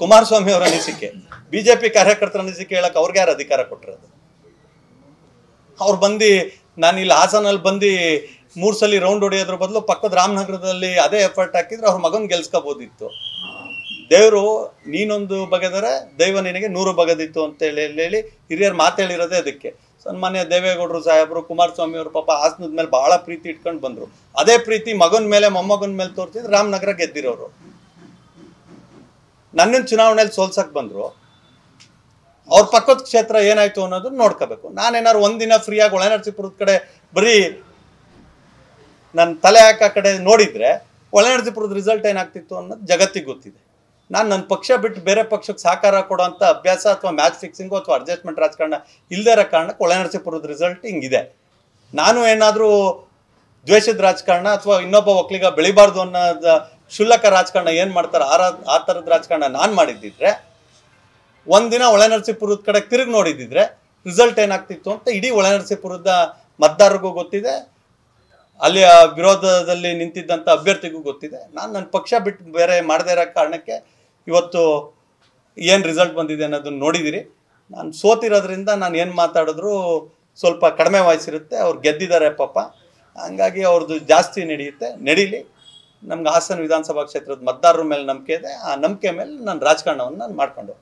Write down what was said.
ಕುಮಾರಸ್ವಾಮಿ ಅವರ ಅನಿಸಿಕೆ. ಬಿಜೆಪಿ ಕಾರ್ಯಕರ್ತರ ಅನಿಸಿಕೆ ಹೇಳಕ್ ಅವ್ರಿಗೆ ಯಾರು ಅಧಿಕಾರ ಕೊಟ್ಟಿರೋದು? ಅವ್ರು ಬಂದು, ನಾನು ಇಲ್ಲಿ ಹಾಸನಲ್ಲಿ ಬಂದು ಮೂರು ಸಲ ರೌಂಡ್ ಹೊಡೆಯೋದ್ರ ಬದಲು ಪಕ್ಕದ ರಾಮನಗರದಲ್ಲಿ ಅದೇ ಎಫರ್ಟ್ ಹಾಕಿದ್ರೆ ಅವ್ರ ಮಗನ್ ಗೆಲ್ಸ್ಕೋಬೋದಿತ್ತು. ದೇವರು, ನೀನೊಂದು ಬಗೆದರೆ ದೈವ ನಿನಗೆ ನೂರು ಬಗೆದಿತ್ತು ಅಂತ ಹೇಳಿ ಹೇಳಿ ಹಿರಿಯರು ಮಾತೇಳಿರೋದೇ ಅದಕ್ಕೆ. ಸನ್ಮಾನ್ಯ ದೇವೇಗೌಡರು ಸಾಹೇಬರು, ಕುಮಾರಸ್ವಾಮಿ ಅವರು ಪಾಪ ಹಾಸನದ ಮೇಲೆ ಬಹಳ ಪ್ರೀತಿ ಇಟ್ಕೊಂಡು ಬಂದ್ರು. ಅದೇ ಪ್ರೀತಿ ಮಗನ ಮೇಲೆ, ಮೊಮ್ಮಗನ ಮೇಲೆ ತೋರಿಸಿದ್ರೆ ರಾಮನಗರ ಗೆದ್ದಿರೋರು. ನನ್ನನ್ನು ಚುನಾವಣೆಯಲ್ಲಿ ಸೋಲ್ಸಕ್ ಬಂದ್ರು. ಅವ್ರ ಪಕ್ಕದ ಕ್ಷೇತ್ರ ಏನಾಯ್ತು ಅನ್ನೋದು ನೋಡ್ಕೋಬೇಕು. ನಾನೇನಾದ್ರು ಒಂದಿನ ಫ್ರೀಯಾಗಿ ಒಳನರಸೀಪುರದ ಕಡೆ ಬರೀ ನನ್ನ ತಲೆ ಹಾಕ ಕಡೆ ನೋಡಿದ್ರೆ ಒಳನರಸೀಪುರದ ರಿಸಲ್ಟ್ ಏನಾಗ್ತಿತ್ತು ಅನ್ನೋದು ಜಗತ್ತಿಗೆ ಗೊತ್ತಿದೆ. ನಾನು ನನ್ನ ಪಕ್ಷ ಬಿಟ್ಟು ಬೇರೆ ಪಕ್ಷಕ್ಕೆ ಸಹಕಾರ ಕೊಡೋಂಥ ಅಭ್ಯಾಸ ಅಥವಾ ಮ್ಯಾಚ್ ಫಿಕ್ಸಿಂಗು ಅಥವಾ ಅಡ್ಜಸ್ಟ್ಮೆಂಟ್ ರಾಜಕಾರಣ ಇಲ್ಲದೇ ಇರೋ ಕಾರಣಕ್ಕೆ ಒಳನರಸೀಪುರದ ರಿಸಲ್ಟ್ ಹಿಂಗಿದೆ. ನಾನು ಏನಾದರೂ ದ್ವೇಷದ ರಾಜಕಾರಣ ಅಥವಾ ಇನ್ನೊಬ್ಬ ಒಕ್ಕಲಿಗ ಬೆಳಿಬಾರ್ದು ಅನ್ನೋದ ಕ್ಷುಲ್ಲಕ ರಾಜಕಾರಣ ಏನು ಮಾಡ್ತಾರೆ? ಆ ಆ ಥರದ ರಾಜಕಾರಣ ನಾನು ಮಾಡಿದ್ದಿದ್ರೆ ಒಂದಿನ ಒಳನರಸೀಪುರದ ಕಡೆ ತಿರುಗಿ ನೋಡಿದ್ದಿದ್ರೆ ರಿಸಲ್ಟ್ ಏನಾಗ್ತಿತ್ತು ಅಂತ ಇಡೀ ಒಳನರಸೀಪುರದ ಮತದಾರರಿಗೂ ಗೊತ್ತಿದೆ. ಅಲ್ಲಿಯ ವಿರೋಧದಲ್ಲಿ ನಿಂತಿದ್ದಂಥ ಅಭ್ಯರ್ಥಿಗೂ ಗೊತ್ತಿದೆ. ನಾನು ನನ್ನ ಪಕ್ಷ ಬಿಟ್ಟು ಬೇರೆ ಮಾಡದೇ ಇರೋ ಕಾರಣಕ್ಕೆ ಇವತ್ತು ಏನು ರಿಸಲ್ಟ್ ಬಂದಿದೆ ಅನ್ನೋದನ್ನ ನೋಡಿದಿರಿ. ನಾನು ಸೋತಿರೋದ್ರಿಂದ ನಾನು ಏನು ಮಾತಾಡಿದ್ರು ಸ್ವಲ್ಪ ಕಡಿಮೆ ವಯಸ್ಸಿರುತ್ತೆ ಅವ್ರು ಗೆದ್ದಿದ್ದಾರೆ ಪಾಪ. ಹಂಗಾಗಿ ಅವ್ರದ್ದು ಜಾಸ್ತಿ ನಡೆಯುತ್ತೆ. ನಡೀಲಿ. ನಮ್ಗೆ ಹಾಸನ ವಿಧಾನಸಭಾ ಕ್ಷೇತ್ರದ ಮತದಾರರ ಮೇಲೆ ನಂಬಿಕೆ ಇದೆ ಆ ನಂಬಿಕೆ ಮೇಲೆ ನಾನು ರಾಜಕಾರಣವನ್ನು ನಾನು ಮಾಡ್ಕೊಂಡು.